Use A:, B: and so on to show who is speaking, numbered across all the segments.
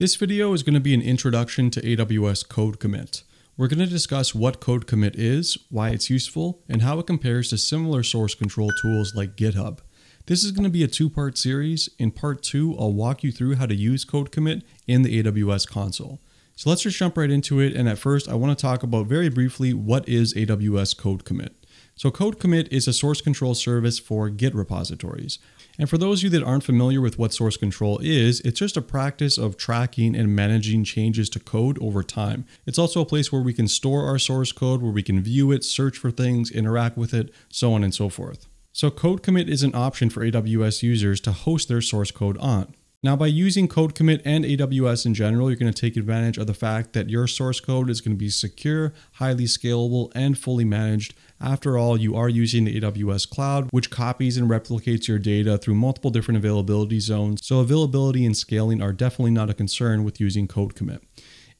A: This video is going to be an introduction to AWS Code Commit. We're going to discuss what Code Commit is, why it's useful, and how it compares to similar source control tools like GitHub. This is going to be a two-part series. In part two, I'll walk you through how to use Code Commit in the AWS console. So let's just jump right into it. And at first, I want to talk about very briefly what is AWS Code Commit. So Code Commit is a source control service for Git repositories. And for those of you that aren't familiar with what source control is, it's just a practice of tracking and managing changes to code over time. It's also a place where we can store our source code, where we can view it, search for things, interact with it, so on and so forth. So Code Commit is an option for AWS users to host their source code on. Now, by using Code Commit and AWS in general, you're going to take advantage of the fact that your source code is going to be secure, highly scalable, and fully managed. After all, you are using the AWS cloud, which copies and replicates your data through multiple different availability zones. So availability and scaling are definitely not a concern with using Code Commit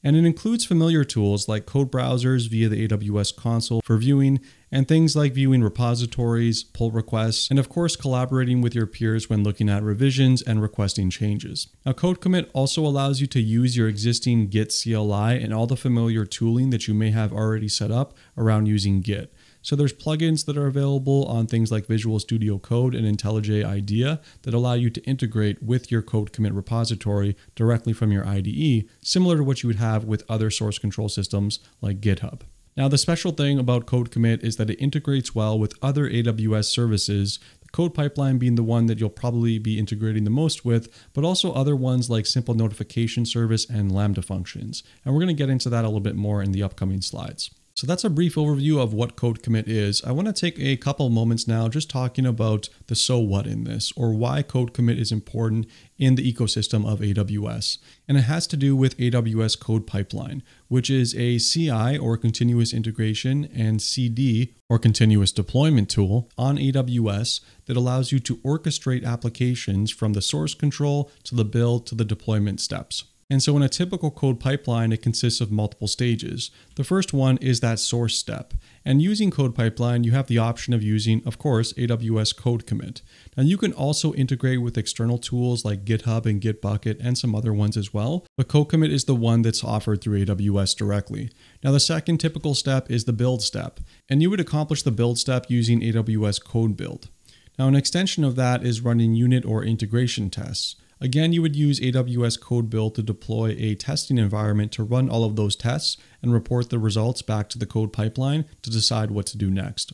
A: and it includes familiar tools like code browsers via the AWS console for viewing, and things like viewing repositories, pull requests, and of course collaborating with your peers when looking at revisions and requesting changes. Now Code Commit also allows you to use your existing Git CLI and all the familiar tooling that you may have already set up around using Git. So there's plugins that are available on things like Visual Studio Code and IntelliJ IDEA that allow you to integrate with your code commit repository directly from your IDE, similar to what you would have with other source control systems like GitHub. Now, the special thing about Code Commit is that it integrates well with other AWS services, the code pipeline being the one that you'll probably be integrating the most with, but also other ones like Simple Notification Service and Lambda functions. And we're going to get into that a little bit more in the upcoming slides. So that's a brief overview of what Code Commit is. I want to take a couple moments now just talking about the so what in this or why Code Commit is important in the ecosystem of AWS. And it has to do with AWS Code Pipeline, which is a CI or continuous integration and CD or continuous deployment tool on AWS that allows you to orchestrate applications from the source control to the build to the deployment steps. And so in a typical code pipeline, it consists of multiple stages. The first one is that source step. And using code pipeline, you have the option of using, of course, AWS code commit. Now you can also integrate with external tools like GitHub and Bitbucket and some other ones as well, but code commit is the one that's offered through AWS directly. Now the second typical step is the build step, and you would accomplish the build step using AWS code build. Now an extension of that is running unit or integration tests. Again, you would use AWS Code Build to deploy a testing environment to run all of those tests and report the results back to the code pipeline to decide what to do next.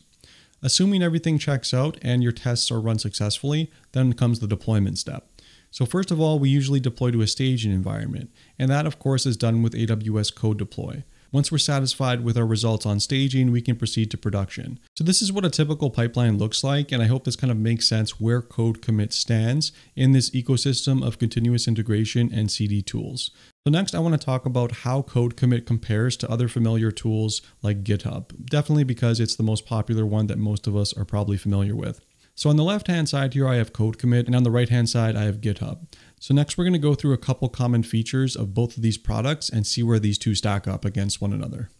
A: Assuming everything checks out and your tests are run successfully, then comes the deployment step. So first of all, we usually deploy to a staging environment, and that of course is done with AWS Code Deploy. Once we're satisfied with our results on staging, we can proceed to production. So this is what a typical pipeline looks like, and I hope this kind of makes sense where Code Commit stands in this ecosystem of continuous integration and CD tools. So next, I want to talk about how Code Commit compares to other familiar tools like GitHub, definitely because it's the most popular one that most of us are probably familiar with. So on the left hand side here, I have Code Commit, and on the right hand side, I have GitHub. So next we're going to go through a couple common features of both of these products and see where these two stack up against one another.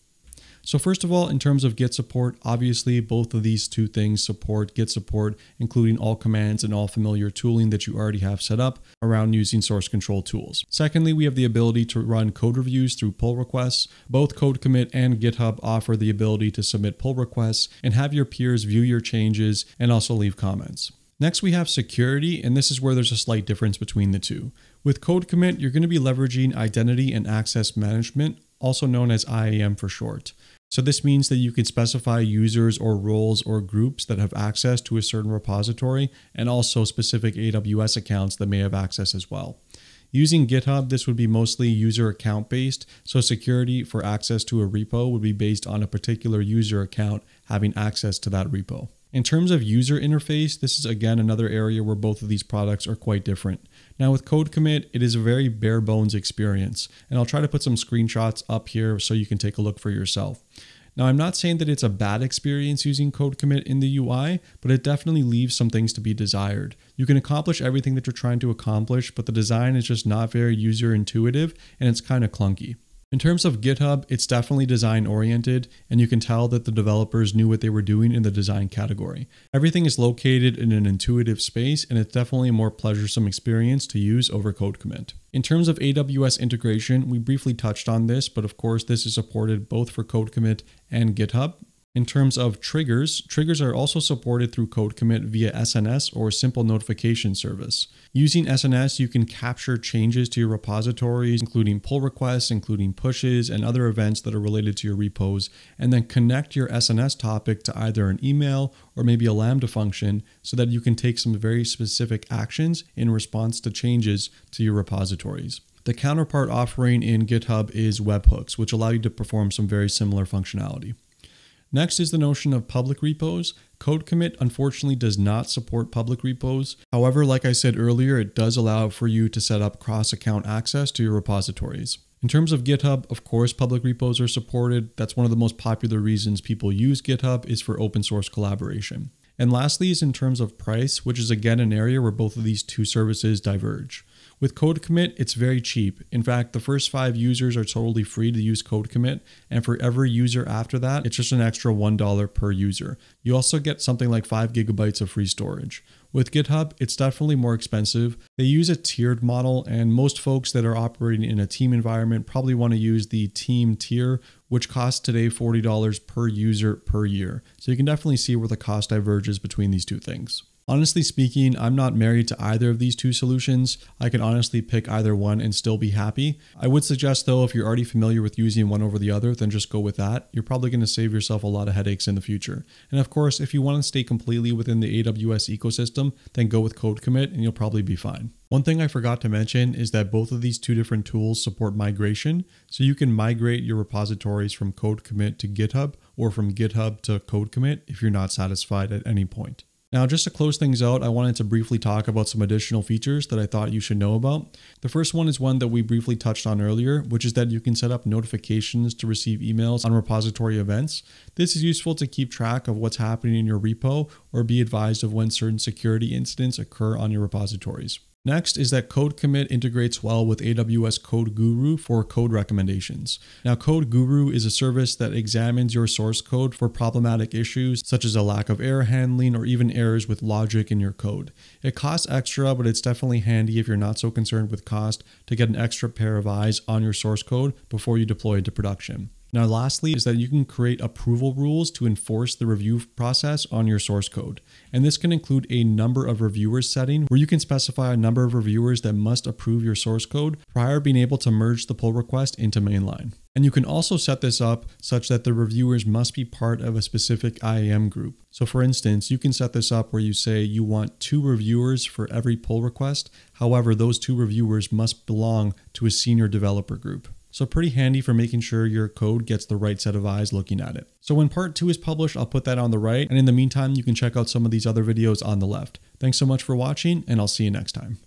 A: So first of all, in terms of Git support, obviously both of these two things support Git support, including all commands and all familiar tooling that you already have set up around using source control tools. Secondly, we have the ability to run code reviews through pull requests. Both Code Commit and GitHub offer the ability to submit pull requests and have your peers view your changes and also leave comments. Next, we have security, and this is where there's a slight difference between the two. With Code Commit, you're going to be leveraging identity and access management, also known as IAM for short. So this means that you can specify users or roles or groups that have access to a certain repository and also specific AWS accounts that may have access as well. Using GitHub, this would be mostly user account based, so security for access to a repo would be based on a particular user account having access to that repo. In terms of user interface, this is again another area where both of these products are quite different. Now with Code Commit, it is a very bare bones experience, and I'll try to put some screenshots up here so you can take a look for yourself. Now, I'm not saying that it's a bad experience using Code Commit in the UI, but it definitely leaves some things to be desired. You can accomplish everything that you're trying to accomplish, but the design is just not very user intuitive and it's kind of clunky. In terms of GitHub, it's definitely design oriented, and you can tell that the developers knew what they were doing in the design category. Everything is located in an intuitive space, and it's definitely a more pleasuresome experience to use over code commit. In terms of AWS integration, we briefly touched on this, but of course, this is supported both for code commit and GitHub. In terms of triggers, triggers are also supported through code commit via SNS or simple notification service. Using SNS, you can capture changes to your repositories, including pull requests, including pushes, and other events that are related to your repos, and then connect your SNS topic to either an email or maybe a Lambda function so that you can take some very specific actions in response to changes to your repositories. The counterpart offering in GitHub is webhooks, which allow you to perform some very similar functionality. Next is the notion of public repos. Code commit unfortunately does not support public repos. However, like I said earlier, it does allow for you to set up cross account access to your repositories. In terms of GitHub, of course, public repos are supported. That's one of the most popular reasons people use GitHub is for open source collaboration. And lastly is in terms of price, which is again an area where both of these two services diverge. With Code Commit, it's very cheap. In fact, the first five users are totally free to use Code Commit, and for every user after that, it's just an extra $1 per user. You also get something like 5 gigabytes of free storage. With GitHub, it's definitely more expensive. They use a tiered model, and most folks that are operating in a team environment probably want to use the team tier, which costs today $40 per user per year. So you can definitely see where the cost diverges between these two things. Honestly speaking, I'm not married to either of these two solutions. I can honestly pick either one and still be happy. I would suggest though, if you're already familiar with using one over the other, then just go with that. You're probably going to save yourself a lot of headaches in the future. And of course, if you want to stay completely within the AWS ecosystem, then go with Code Commit and you'll probably be fine. One thing I forgot to mention is that both of these two different tools support migration. So you can migrate your repositories from Code Commit to GitHub or from GitHub to Code Commit if you're not satisfied at any point. Now, just to close things out, I wanted to briefly talk about some additional features that I thought you should know about. The first one is one that we briefly touched on earlier, which is that you can set up notifications to receive emails on repository events. This is useful to keep track of what's happening in your repo or be advised of when certain security incidents occur on your repositories. Next is that Code Commit integrates well with AWS Code Guru for code recommendations. Now, Code Guru is a service that examines your source code for problematic issues such as a lack of error handling or even errors with logic in your code. It costs extra, but it's definitely handy if you're not so concerned with cost to get an extra pair of eyes on your source code before you deploy it to production. Now, lastly, is that you can create approval rules to enforce the review process on your source code. And this can include a number of reviewers setting where you can specify a number of reviewers that must approve your source code prior being able to merge the pull request into mainline. And you can also set this up such that the reviewers must be part of a specific IAM group. So for instance, you can set this up where you say you want two reviewers for every pull request. However, those two reviewers must belong to a senior developer group. So pretty handy for making sure your code gets the right set of eyes looking at it. So when part two is published, I'll put that on the right. And in the meantime, you can check out some of these other videos on the left. Thanks so much for watching and I'll see you next time.